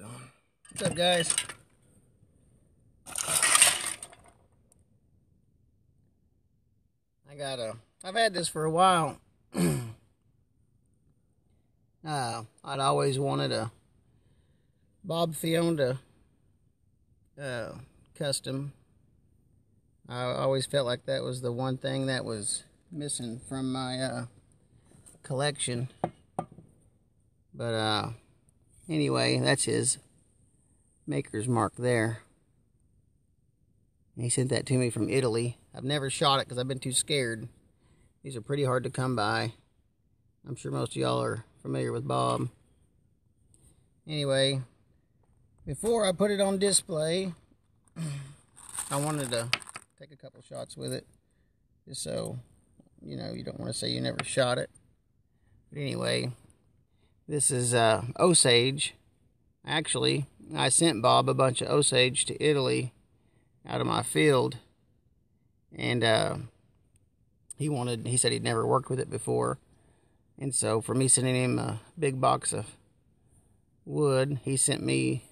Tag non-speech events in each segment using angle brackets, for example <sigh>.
On. What's up, guys? I got a. I've had this for a while. <clears throat> uh, I'd always wanted a Bob Fionda uh, custom. I always felt like that was the one thing that was missing from my uh, collection. But uh, anyway, that's his maker's mark there. he sent that to me from Italy. I've never shot it because I've been too scared. These are pretty hard to come by. I'm sure most of y'all are familiar with Bob. Anyway, before I put it on display, <clears throat> I wanted to take a couple shots with it just so you know you don't want to say you never shot it. But anyway, this is uh, Osage. Actually, I sent Bob a bunch of Osage to Italy out of my field. And uh, he wanted, he said he'd never worked with it before. And so for me sending him a big box of wood, he sent me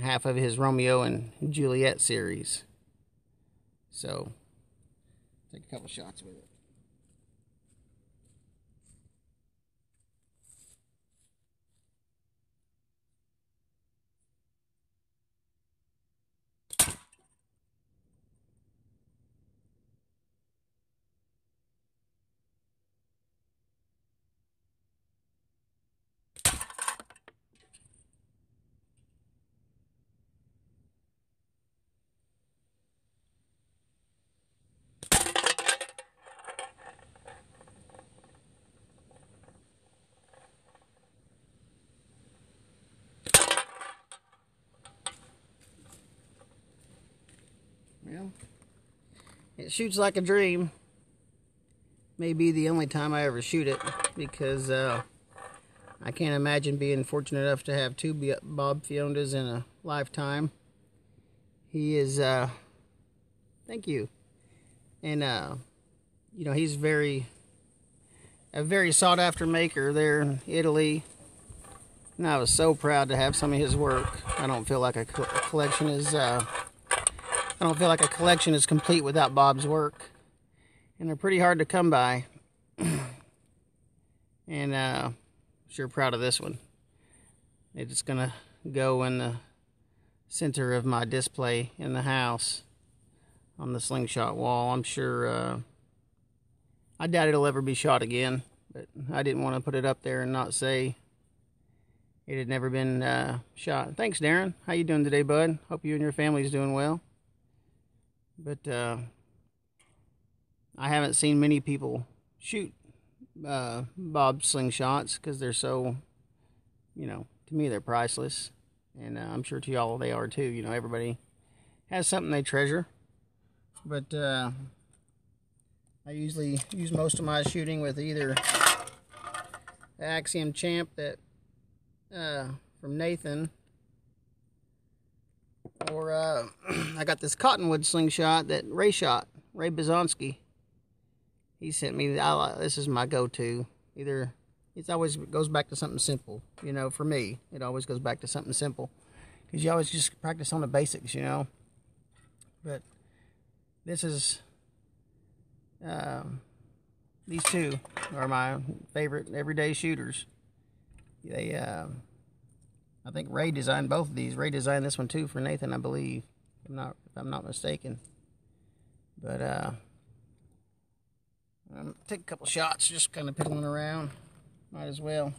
half of his Romeo and Juliet series. So, take a couple shots with it. Well, it shoots like a dream. May be the only time I ever shoot it because uh, I can't imagine being fortunate enough to have two Bob Fiondas in a lifetime. He is, uh, thank you. And, uh, you know, he's very, a very sought after maker there in Italy. And I was so proud to have some of his work. I don't feel like a collection is, uh, I don't feel like a collection is complete without Bob's work. And they're pretty hard to come by. <clears throat> and uh, sure proud of this one. It's to go in the center of my display in the house on the slingshot wall. I'm sure, uh, I doubt it'll ever be shot again, but I didn't want to put it up there and not say it had never been uh, shot. Thanks, Darren. How you doing today, bud? Hope you and your family's doing well. But uh, I haven't seen many people shoot uh, Bob slingshots because they're so, you know, to me they're priceless, and uh, I'm sure to y'all they are too. You know, everybody has something they treasure, but uh, I usually use most of my shooting with either the Axiom Champ that uh, from Nathan or uh, <clears throat> I got this cottonwood slingshot that Ray shot, Ray Bazonsky. He sent me. I, this is my go-to. Either it always goes back to something simple. You know, for me, it always goes back to something simple because you always just practice on the basics. You know, but this is. Um, these two are my favorite everyday shooters. They. Um, I think Ray designed both of these. Ray designed this one too for Nathan, I believe. If I'm not if I'm not mistaken. But uh um, take a couple shots, just kind of piddling around. Might as well.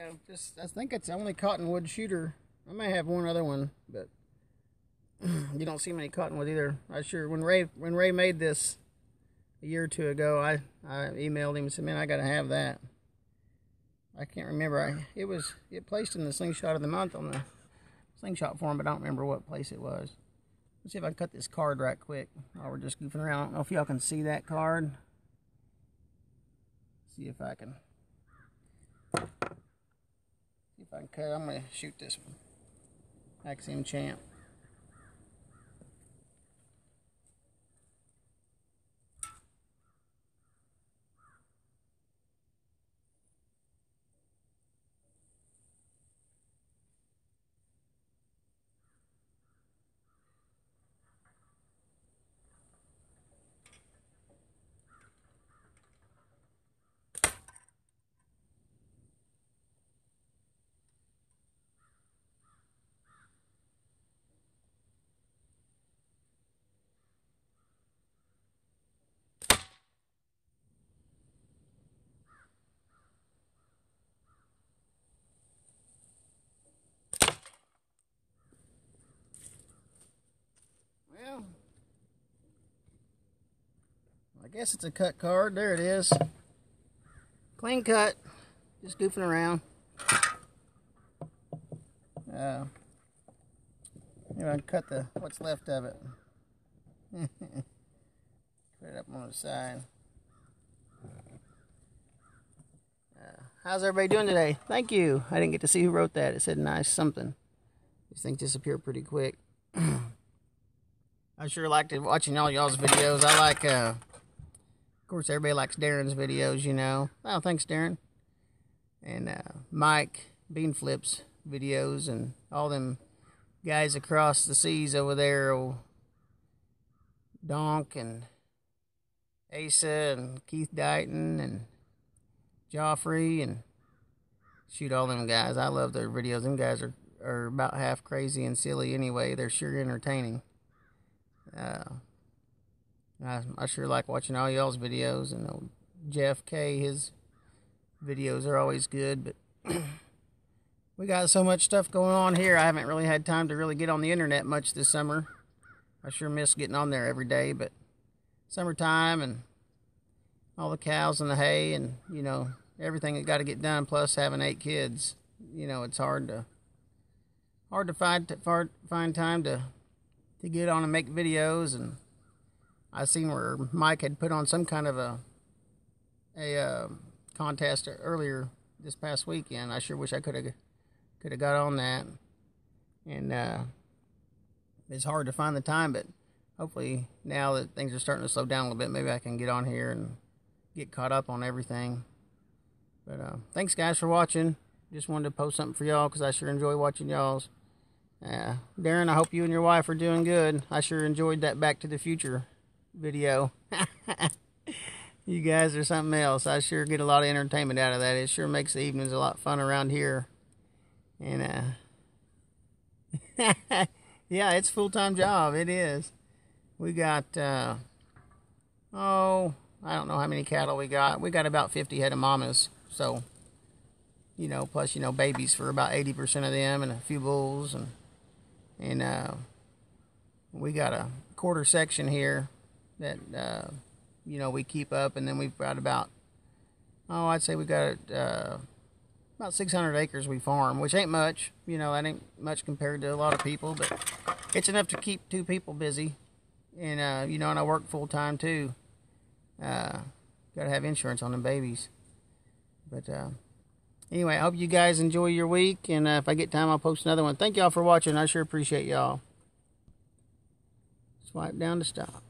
Yeah, just I think it's only cottonwood shooter. I may have one other one, but <clears throat> you don't see many cottonwood either. I sure when Ray when Ray made this a year or two ago, I I emailed him and said, "Man, I got to have that." I can't remember. I it was it placed in the slingshot of the month on the slingshot form, but I don't remember what place it was. Let's see if I can cut this card right quick while we're just goofing around. I don't know if y'all can see that card. See if I can. If I can cut. I'm gonna shoot this one. Axiom Champ. Well, I guess it's a cut card. There it is. Clean cut. Just goofing around. Uh, you know, cut the what's left of it. <laughs> Put it up on the side. Uh, how's everybody doing today? Thank you. I didn't get to see who wrote that. It said nice something. These things disappear pretty quick. <clears throat> I sure liked watching all y'all's videos. I like, uh, course, everybody likes Darren's videos, you know. Oh, thanks, Darren. And uh, Mike Bean Flips videos and all them guys across the seas over there. Oh, Donk and Asa and Keith Dighton and Joffrey and shoot all them guys. I love their videos. Them guys are, are about half crazy and silly anyway. They're sure entertaining. Uh, I, I sure like watching all y'all's videos, and uh, Jeff K. His videos are always good, but <clears throat> we got so much stuff going on here. I haven't really had time to really get on the internet much this summer. I sure miss getting on there every day, but summertime and all the cows and the hay and you know everything that got to get done. Plus having eight kids, you know it's hard to hard to find to find time to to get on and make videos. And I seen where Mike had put on some kind of a a uh, contest earlier this past weekend. I sure wish I could have could have got on that. And uh, it's hard to find the time, but hopefully now that things are starting to slow down a little bit, maybe I can get on here and get caught up on everything. But uh, thanks, guys, for watching. Just wanted to post something for y'all because I sure enjoy watching y'all's. Yeah, Darren, I hope you and your wife are doing good. I sure enjoyed that Back to the Future video. <laughs> you guys are something else. I sure get a lot of entertainment out of that. It sure makes the evenings a lot fun around here. And uh <laughs> yeah, it's full time job. It is. We got uh oh, I don't know how many cattle we got. We got about 50 head of mamas. So, you know, plus you know babies for about 80% of them and a few bulls and and uh, we got a quarter section here that uh, you know we keep up, and then we've got about oh I'd say we've got uh, about 600 acres we farm, which ain't much. You know that ain't much compared to a lot of people, but it's enough to keep two people busy. And uh, you know, and I work full time too. Uh, got to have insurance on them babies, but uh, Anyway, I hope you guys enjoy your week, and uh, if I get time, I'll post another one. Thank y'all for watching. I sure appreciate y'all. Swipe down to stop.